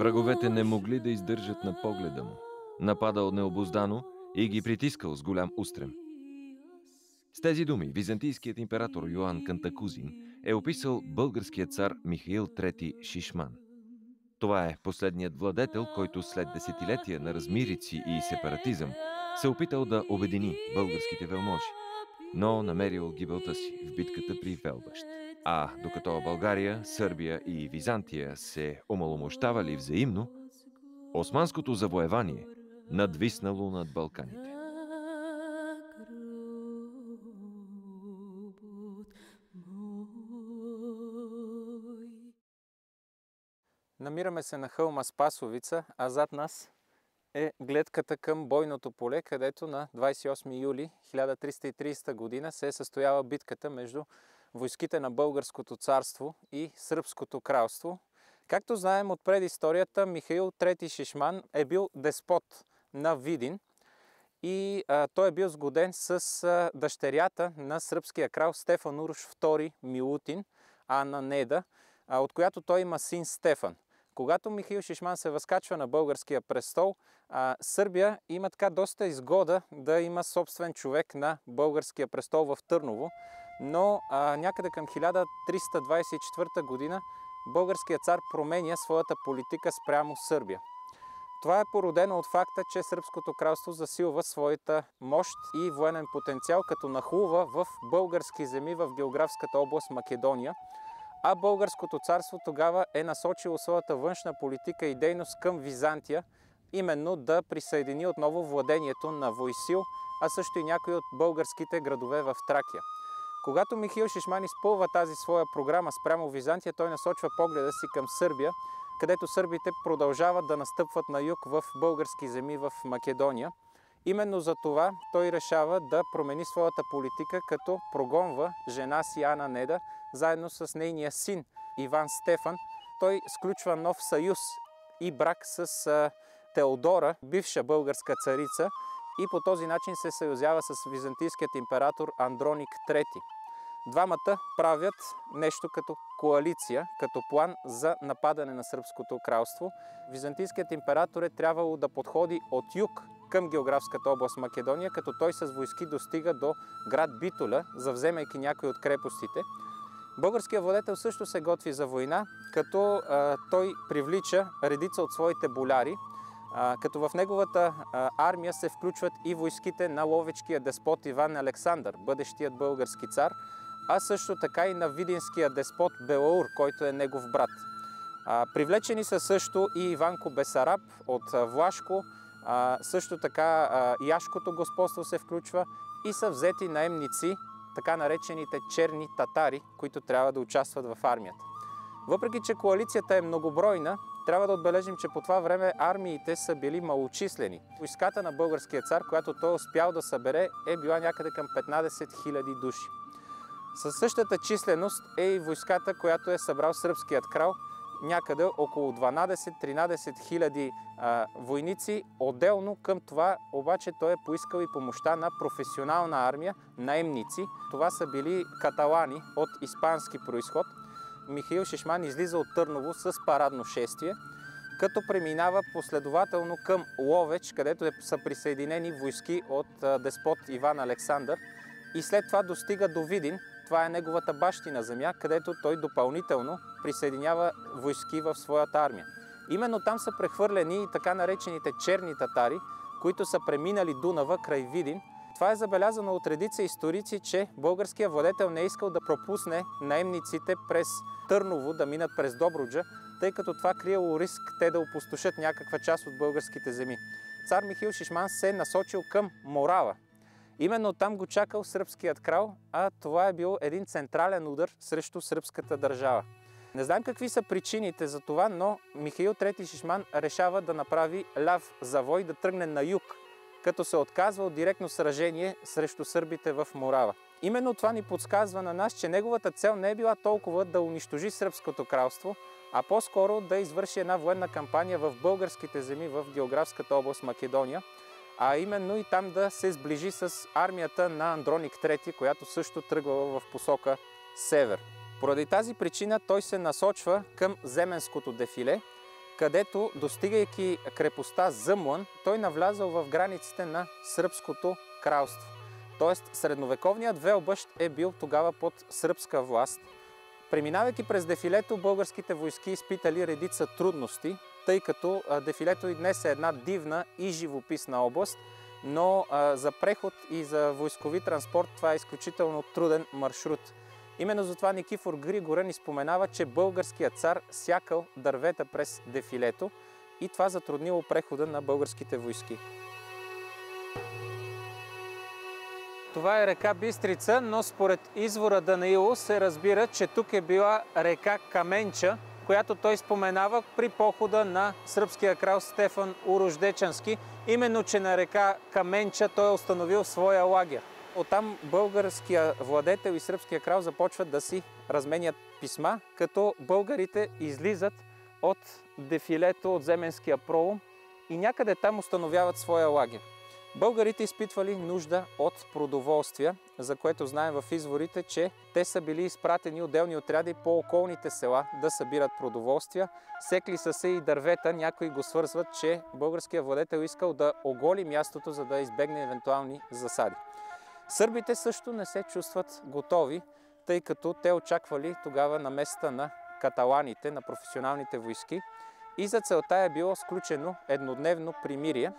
Враговете не могли да издържат на погледа му. Нападал необоздано и ги притискал с голям устрем. С тези думи византийският император Йоанн Кантакузин е описал българския цар Михаил III Шишман. Това е последният владетел, който след десетилетия на размирици и сепаратизъм се опитал да обедини българските велможи, но намерил гибелта си в битката при Велбащ. А докато България, Сърбия и Византия се омаломощавали взаимно, османското завоевание надвиснало над Балканите. Намираме се на хълма Спасовица, а зад нас е гледката към бойното поле, където на 28 юли 1330 година се е състояла битката между войските на Българското царство и Сръбското кралство. Както знаем от предисторията, Михаил III Шишман е бил деспот на Видин и а, той е бил сгоден с а, дъщерята на сръбския крал Стефан Уруш II Милутин, Анна Неда, а, от която той има син Стефан. Когато Михаил Шишман се възкачва на българския престол, а, Сърбия има така доста изгода да има собствен човек на българския престол в Търново, но а, някъде към 1324 година българският цар променя своята политика спрямо Сърбия. Това е породено от факта, че Сръбското кралство засилва своята мощ и военен потенциал, като нахлува в български земи в географската област Македония, а българското царство тогава е насочило своята външна политика и дейност към Византия, именно да присъедини отново владението на Войсил, а също и някои от българските градове в Тракия. Когато Михаил Шишман изпълва тази своя програма спрямо Византия, той насочва погледа си към Сърбия, където сърбите продължават да настъпват на юг в български земи в Македония. Именно за това той решава да промени своята политика, като прогонва жена си Ана Неда, заедно с нейния син Иван Стефан. Той сключва нов съюз и брак с Теодора, бивша българска царица, и по този начин се съюзява с византийският император Андроник III. Двамата правят нещо като коалиция, като план за нападане на Сръбското кралство. Византийският император е трябвало да подходи от юг към географската област Македония, като той с войски достига до град Битоля, завземайки някои от крепостите. Българският владетел също се готви за война, като а, той привлича редица от своите боляри, като в неговата армия се включват и войските на ловечкия деспот Иван Александър, бъдещият български цар, а също така и на видинския деспот Белаур, който е негов брат. Привлечени са също и Иванко Бесараб от Влашко, също така Яшкото господство се включва и са взети наемници, така наречените черни татари, които трябва да участват в армията. Въпреки, че коалицията е многобройна, трябва да отбележим, че по това време армиите са били малочислени. Войската на българския цар, която той успял да събере, е била някъде към 15 000 души. Със същата численост е и войската, която е събрал сръбският крал, някъде около 12-13 хиляди войници. Отделно към това обаче той е поискал и помощта на професионална армия, наемници. Това са били каталани от испански происход. Михаил Шишман излиза от Търново с парадно шествие, като преминава последователно към Ловеч, където е- са присъединени войски от деспот Иван Александър и след това достига до Видин, това е неговата бащина земя, където той допълнително присъединява войски в своята армия. Именно там са прехвърлени и така наречените черни татари, които са преминали Дунава край Видин. Това е забелязано от редица историци, че българският владетел не е искал да пропусне наемниците през Търново да минат през Добруджа, тъй като това криело риск те да опустошат някаква част от българските земи. Цар Михил Шишман се е насочил към Морава, Именно там го чакал сръбският крал, а това е бил един централен удар срещу сръбската държава. Не знам какви са причините за това, но Михаил III Шишман решава да направи ляв завой, да тръгне на юг, като се отказва от директно сражение срещу сърбите в Морава. Именно това ни подсказва на нас, че неговата цел не е била толкова да унищожи сръбското кралство, а по-скоро да извърши една военна кампания в българските земи в географската област Македония, а именно и там да се сближи с армията на Андроник III, която също тръгвала в посока север. Поради тази причина той се насочва към Земенското дефиле, където, достигайки крепостта Зъмлан, той навлязал в границите на сръбското кралство. Тоест, средновековният Велбъщ е бил тогава под сръбска власт. Преминавайки през дефилето, българските войски изпитали редица трудности, тъй като дефилето и днес е една дивна и живописна област, но за преход и за войскови транспорт това е изключително труден маршрут. Именно затова Никифор Григора ни споменава, че българският цар сякал дървета през дефилето и това затруднило прехода на българските войски. Това е река Бистрица, но според извора Данаило се разбира, че тук е била река Каменча, която той споменава при похода на сръбския крал Стефан Урождечански, именно, че на река Каменча той е установил своя лагер. Оттам българския владетел и сръбския крал започват да си разменят писма, като българите излизат от дефилето от Земенския пролом и някъде там установяват своя лагер. Българите изпитвали нужда от продоволствия, за което знаем в изворите, че те са били изпратени отделни отряди по околните села да събират продоволствия. Секли са се и дървета, някои го свързват, че българският владетел искал да оголи мястото, за да избегне евентуални засади. Сърбите също не се чувстват готови, тъй като те очаквали тогава на места на каталаните, на професионалните войски. И за целта е било сключено еднодневно примирие,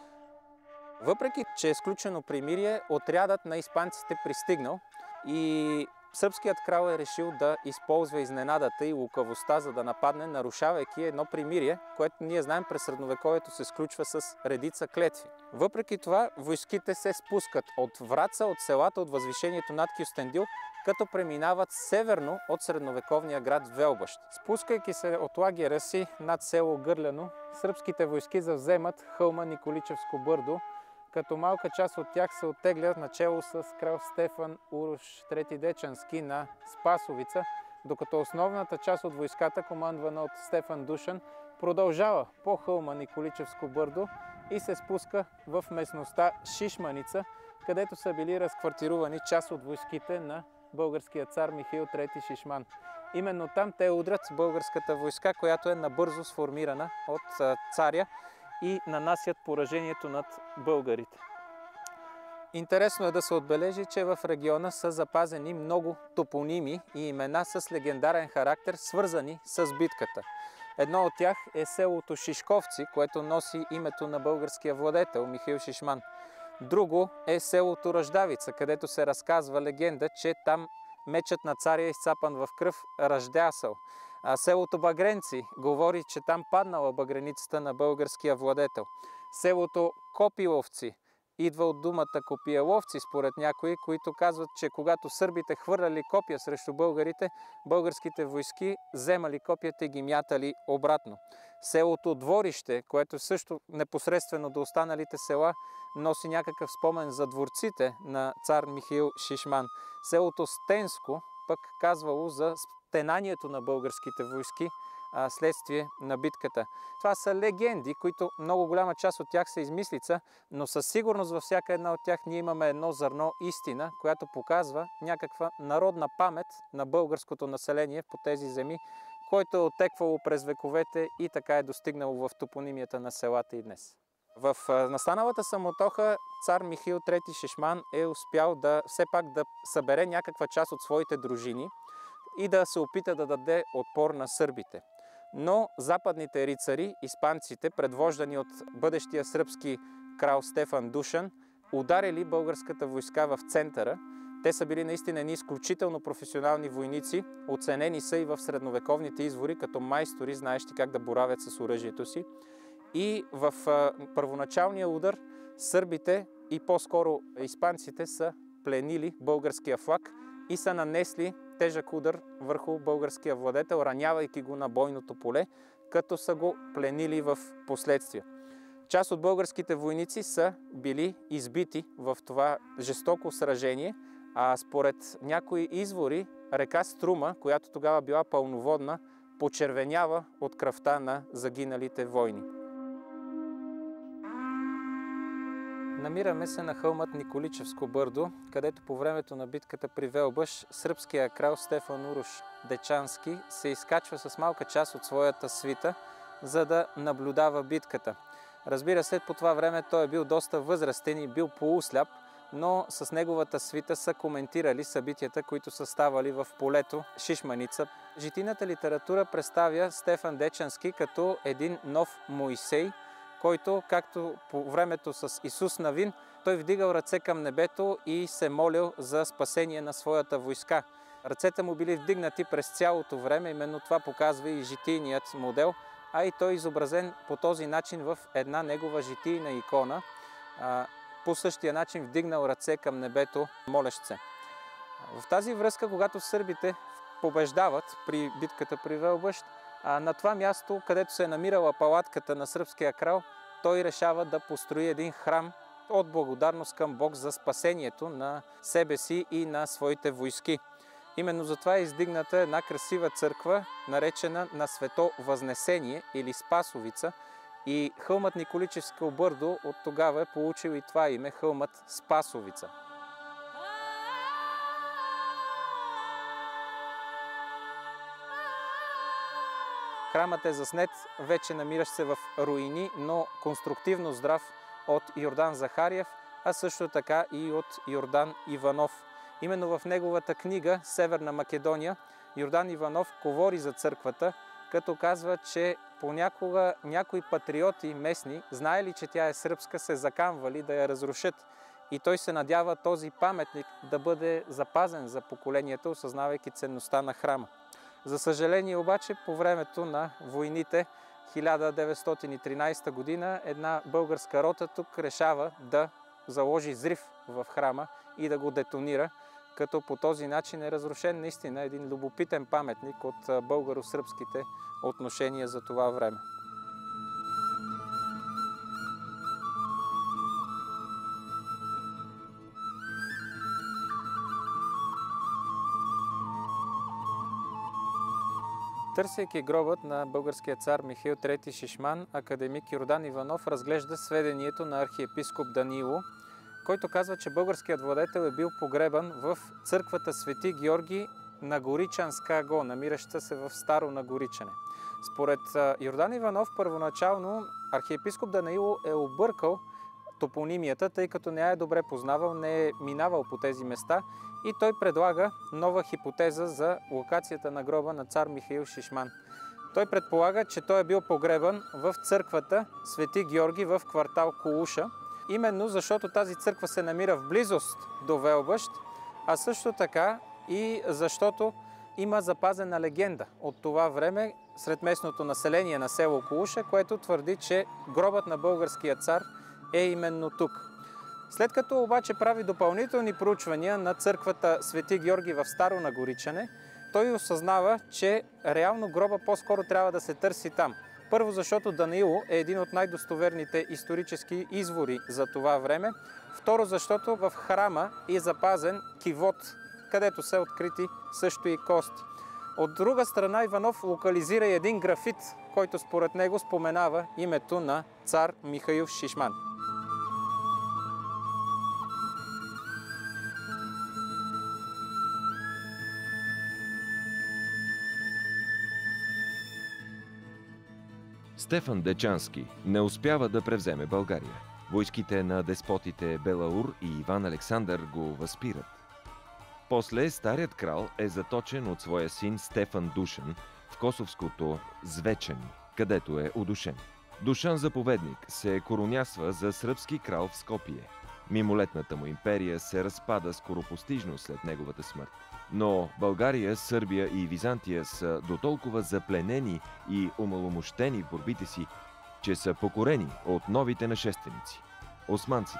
въпреки, че е сключено примирие, отрядът на испанците пристигнал и сръбският крал е решил да използва изненадата и лукавостта, за да нападне, нарушавайки едно примирие, което ние знаем през средновековието се сключва с редица клетви. Въпреки това, войските се спускат от Враца, от селата, от възвишението над Кюстендил, като преминават северно от средновековния град Велбащ. Спускайки се от лагера си над село Гърляно, сръбските войски завземат хълма Николичевско бърдо, като малка част от тях се оттеглят начало с крал Стефан Урош Трети Дечански на Спасовица, докато основната част от войската, командвана от Стефан Душан, продължава по хълма Николичевско бърдо и се спуска в местността Шишманица, където са били разквартирувани част от войските на българския цар Михаил III Шишман. Именно там те удрят българската войска, която е набързо сформирана от царя и нанасят поражението над българите. Интересно е да се отбележи, че в региона са запазени много топоними и имена с легендарен характер, свързани с битката. Едно от тях е селото Шишковци, което носи името на българския владетел Михаил Шишман. Друго е селото Ръждавица, където се разказва легенда, че там мечът на царя е изцапан в кръв ръждясъл. А селото Багренци говори, че там паднала багреницата на българския владетел. Селото Копиловци идва от думата копиеловци, според някои, които казват, че когато сърбите хвърляли копия срещу българите, българските войски вземали копията и ги мятали обратно. Селото Дворище, което също непосредствено до останалите села, носи някакъв спомен за дворците на цар Михаил Шишман. Селото Стенско пък казвало за стенанието на българските войски а, следствие на битката. Това са легенди, които много голяма част от тях са измислица, но със сигурност във всяка една от тях ние имаме едно зърно истина, която показва някаква народна памет на българското население по тези земи, който е отеквало през вековете и така е достигнало в топонимията на селата и днес. В настаналата самотоха цар Михил III Шишман е успял да все пак да събере някаква част от своите дружини и да се опита да даде отпор на сърбите. Но западните рицари, испанците, предвождани от бъдещия сръбски крал Стефан Душан, ударили българската войска в центъра. Те са били наистина едни изключително професионални войници, оценени са и в средновековните извори като майстори, знаещи как да боравят с оръжието си. И в първоначалния удар сърбите и по-скоро испанците са пленили българския флаг и са нанесли тежък удар върху българския владетел, ранявайки го на бойното поле, като са го пленили в последствие. Част от българските войници са били избити в това жестоко сражение, а според някои извори река Струма, която тогава била пълноводна, почервенява от кръвта на загиналите войни. Намираме се на хълмът Николичевско бърдо, където по времето на битката при Велбъш сръбския крал Стефан Урош Дечански се изкачва с малка част от своята свита за да наблюдава битката. Разбира се, по това време той е бил доста възрастен и бил полусляп, но с неговата свита са коментирали събитията, които са ставали в полето Шишманица. Житината литература представя Стефан Дечански като един нов Моисей, който, както по времето с Исус Навин, той вдигал ръце към небето и се молил за спасение на своята войска. Ръцете му били вдигнати през цялото време, именно това показва и житийният модел, а и той изобразен по този начин в една негова житийна икона, по същия начин вдигнал ръце към небето, молещ се. В тази връзка, когато сърбите побеждават при битката при Велбъщ, на това място, където се е намирала палатката на сръбския крал, той решава да построи един храм от благодарност към Бог за спасението на себе си и на своите войски. Именно затова е издигната една красива църква, наречена на Свето Възнесение или Спасовица. И хълмът Николичевско бърдо от тогава е получил и това име, хълмът Спасовица. Храмът е заснет, вече намиращ се в руини, но конструктивно здрав от Йордан Захариев, а също така и от Йордан Иванов. Именно в неговата книга Северна Македония Йордан Иванов говори за църквата, като казва, че понякога някои патриоти местни, знаели, че тя е сръбска, се закамвали да я разрушат. И той се надява този паметник да бъде запазен за поколенията, осъзнавайки ценността на храма. За съжаление обаче, по времето на войните 1913 година една българска рота тук решава да заложи зрив в храма и да го детонира, като по този начин е разрушен наистина един любопитен паметник от българо-сръбските отношения за това време. Търсейки гробът на българския цар Михаил III Шишман, академик Йордан Иванов разглежда сведението на архиепископ Данило, който казва, че българският владетел е бил погребан в църквата Свети Георги на Горичанска го, намираща се в Старо Нагоричане. Според Йордан Иванов, първоначално архиепископ Данаило е объркал топонимията, тъй като не я е добре познавал, не е минавал по тези места и той предлага нова хипотеза за локацията на гроба на цар Михаил Шишман. Той предполага, че той е бил погребан в църквата Свети Георги в квартал Колуша, именно защото тази църква се намира в близост до Велбъщ, а също така и защото има запазена легенда от това време сред местното население на село Колуша, което твърди, че гробът на българския цар е именно тук. След като обаче прави допълнителни проучвания на църквата Свети Георги в Старо Нагоричане, той осъзнава, че реално гроба по-скоро трябва да се търси там. Първо, защото Даниило е един от най-достоверните исторически извори за това време. Второ, защото в храма е запазен кивот, където са открити също и кости. От друга страна Иванов локализира един графит, който според него споменава името на цар Михаил Шишман. Стефан Дечански не успява да превземе България. Войските на деспотите Белаур и Иван Александър го възпират. После старият крал е заточен от своя син Стефан Душан в косовското Звечен, където е удушен. Душан заповедник се коронясва за сръбски крал в Скопие. Мимолетната му империя се разпада скоропостижно след неговата смърт. Но България, Сърбия и Византия са до толкова запленени и омаломощени в борбите си, че са покорени от новите нашественици – османците.